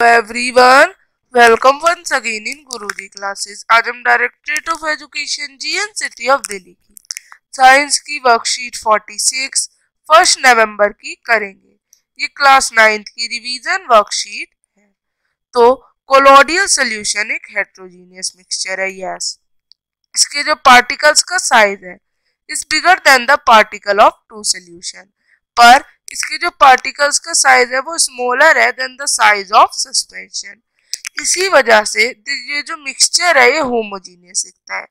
everyone. Welcome once again in Guruji classes आज हम Directorate of Education GN city of Delhi की science की worksheet 46 first नवंबर की करेंगे ये क्लास नाइन्थ की रिवीजन वर्कशीट है तो कोलोडियल सोल्यूशन एक हेट्रोजीनियस मिक्सचर है यस इसके जो पार्टिकल्स का साइज़ है is bigger than the particle of true solution पर इसके जो पार्टिकल्स का साइज़ है, वो स्मॉलर है than the size of suspension इसी वजह से ये जो मिक्सचर है, ये होमोजीनियस दिखता है।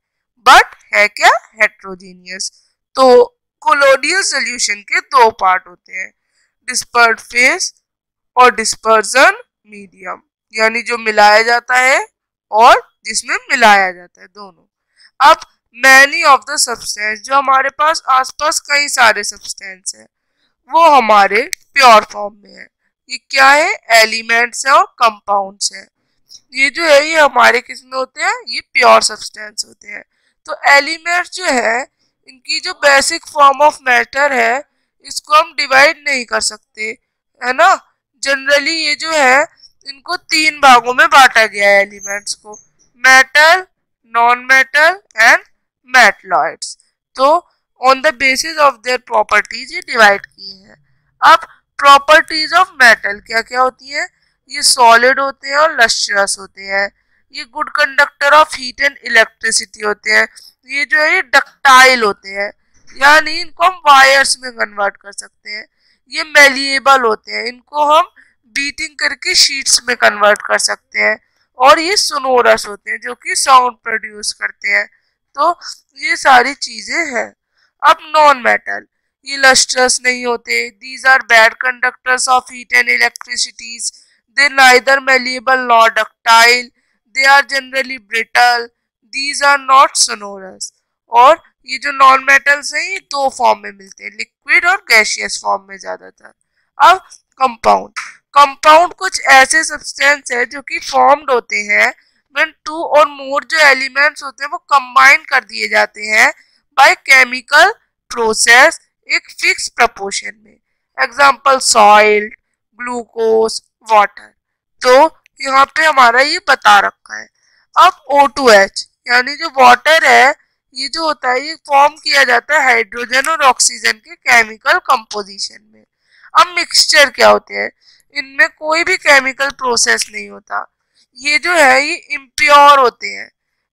बट है क्या हेट्रोजीनियस तो कोलोडियल सोल्यूशन के दो पार्ट होते हैं। डिस्पर्ड फेस और डिस्पर्जन मीडियम यानी जो मिलाया जाता है और जिसमें मिलाया जाता है दोनों। अब मैनी ऑफ़ द सब्सटेंस जो हमारे पास, आसपास कई सारे सब्सटेंस है। वो हमारे प्योर फॉर्म में है। ये क्या है? एलिमेंट्स है और कंपाउंड्स है। ये जो है, ये हमारे किसमें होते हैं? ये प्योर सब्सटेंस होते हैं। तो एलिमेंट्स जो है, इनकी जो बेसिक फॉर्म ऑफ़ मैटर है, इसको हम डिवाइड नहीं कर सकते। है ना? जनरली ये जो है, इनको तीन भागों में बांटा गया है एलिमेंट्स को। Metal non metal and metalloids तो on the basis of their properties ये डिवाइड किए हैं। अब प्रॉपर्टीज़ ऑफ़ मेटल क्या क्या होती है? ये सॉलिड होते हैं और लस्ट्रस होते हैं। ये good conductor of heat and electricity होते हैं। ये जो है, ये डक्टाइल होते हैं। यानी इनको हम वायर्स में कन्वर्ट कर सकते हैं। ये मेलिएबल होते हैं। इनको हम बीटिंग करके शीट्स में कन्वर्ट कर सकते हैं। और ये सोनोरस होते हैं, जो कि साउंड प्रोड्यूस करते हैं। तो ये सारी चीज़ें हैं। अब नॉन मेटल ये लस्ट्रस नहीं होते. These are bad conductors of heat and electricities they neither malleable not ductile they are generally brittle these are not sonorous और ये जो नॉन मेटल्स हैं, ये दो फॉर्म में मिलते हैं. लिक्विड और गैशियस फॉर्म में ज़्यादातर. अब कंपाउंड कंपाउंड कुछ ऐसे सब्सटेंस है जो कि फॉर्म्ड होते हैं. व्हेन टू और मोर जो एलिमेंट्स होते हैं, वो कंबाइन कर दिए जाते हैं. बाय केमिकल प्रोसेस एक फिक्स प्रपोर्शन में। एग्ज़ाम्पल सॉइल ग्लूकोज वाटर तो यहाँ पे हमारा ये बता रखा है। अब O2H यानी जो वाटर है, ये जो होता है, ये फॉर्म किया जाता है हाइड्रोजन और ऑक्सीजन के केमिकल कंपोजिशन में। अब मिक्सचर क्या होते हैं? इनमें कोई भी केमिकल प्रोसेस नहीं होता। ये जो है, ये इम्प्योर होते हैं।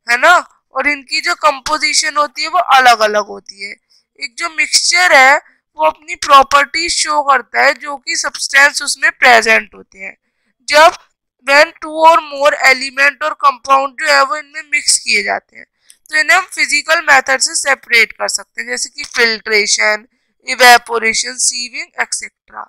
है ना? और इनकी जो कंपोजिशन होती है वो अलग अलग होती है। एक जो मिक्सचर है, वो अपनी प्रॉपर्टी शो करता है, जो कि सब्सटेंस उसमें प्रेजेंट होते हैं। जब वेन टू और मोर एलिमेंट और कंपाउंड जो है, वो इनमें मिक्स किए जाते हैं तो इन्हें हम फ़िज़िकल मेथड से सेपरेट कर सकते हैं, जैसे कि फिल्ट्रेशन इवेपोरेशन सीविंग एक्सेट्रा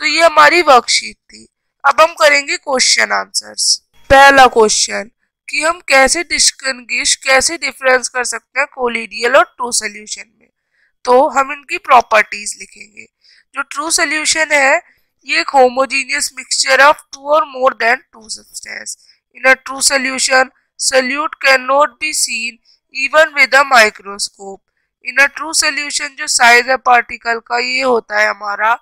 तो ये हमारी वर्कशीट थी। अब हम करेंगे क्वेश्चन आंसर्स पहला क्वेश्चन कि हम कैसे डिस्कंगिश कैसे डिफरेंस कर सकते हैं कोलिडियल और ट्रू सोल्यूशन में। तो हम इनकी प्रॉपर्टीज़ लिखेंगे। जो ट्रू सोल्यूशन है, ये एक होमोजीनियस मिक्सचर ऑफ़ टू और more than two substance in a true solution solute cannot be seen even with a microscope in a true solution जो साइज़ है पार्टिकल का, ये होता है हमारा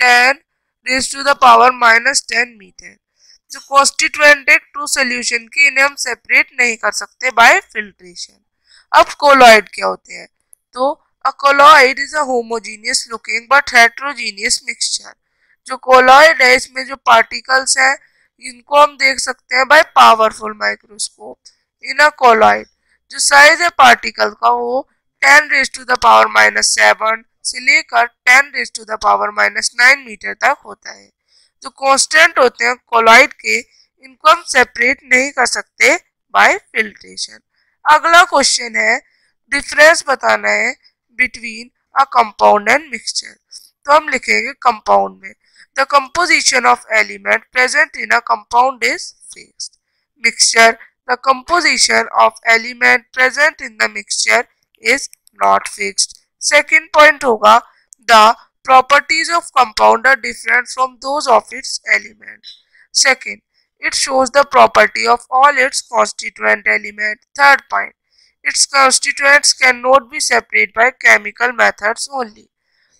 ten raise to the power minus ten metre जो constituent है true solution की इन्हें हम सेपरेट नहीं कर सकते बाय फिल्ट्रेशन अब कोलॉइड क्या होते हैं? तो a colloid is a homogeneous looking but heterogeneous mixture जो कोलॉइड है, इसमें जो पार्टिकल्स हैं, इनको हम देख सकते हैं by powerful microscope in a colloid जो साइज़ है पार्टिकल का, वो ten raise to the power minus seven से लेकर ten raise to the power minus nine metre तक होता है। जो कांस्टेंट होते हैं कोलॉइड के, इनको हम सेपरेट नहीं कर सकते बाय फिल्ट्रेशन अगला क्वेश्चन है डिफरेंस बताना है between a compound and mixture तो हम लिखेंगे कंपाउंड में the composition of element present in a compound is fixed mixture the composition of element present in the mixture is not fixed second point होगा the Properties of compound are different from those of its element. Second, it shows the property of all its constituent element. Third point, its constituents cannot be separated by chemical methods only.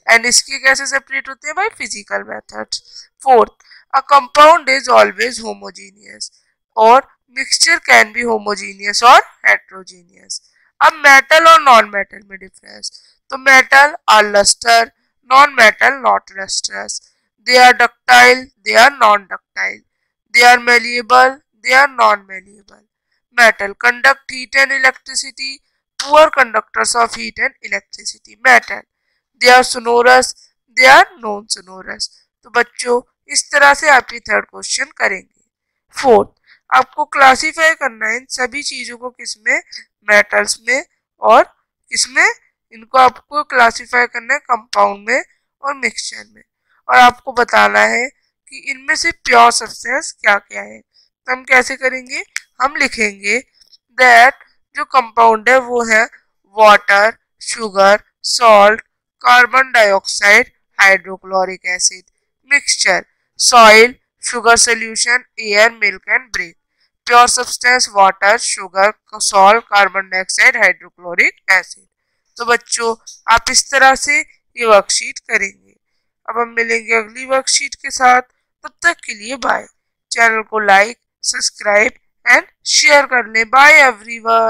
And इसके कैसे separate होते हैं by physical methods. Fourth, a compound is always homogeneous or mixture can be homogeneous or heterogeneous अब metal और non metal में difference तो metal are lustre metal not lustrous they are ductile they are non ductile they are malleable they are non malleable metal conduct heat and electricity poor conductors of heat and electricity metal they are sonorous they are non sonorous तो बच्चों इस तरह से आप ये third question करेंगे fourth आपको classify करना है इन सभी चीज़ों को किसमें मेटल्स में और किसमें इनको आपको क्लासीफाई करना है कंपाउंड में और मिक्सचर में। और आपको बताना है कि इनमें से प्योर सब्सटेंस क्या क्या है। तो हम कैसे करेंगे? हम लिखेंगे दैट जो कंपाउंड है वो है water sugar salt carbon dioxide hydrochloric acid mixture soil sugar solution, air, milk and break pure substance, water, sugar, salt, carbon dioxide, hydrochloric acid तो बच्चों, आप इस तरह से ये वर्कशीट करेंगे। अब हम मिलेंगे अगली वर्कशीट के साथ। तब तक के लिए बाय चैनल को लाइक सब्सक्राइब एंड शेयर कर लें बाय एवरीवन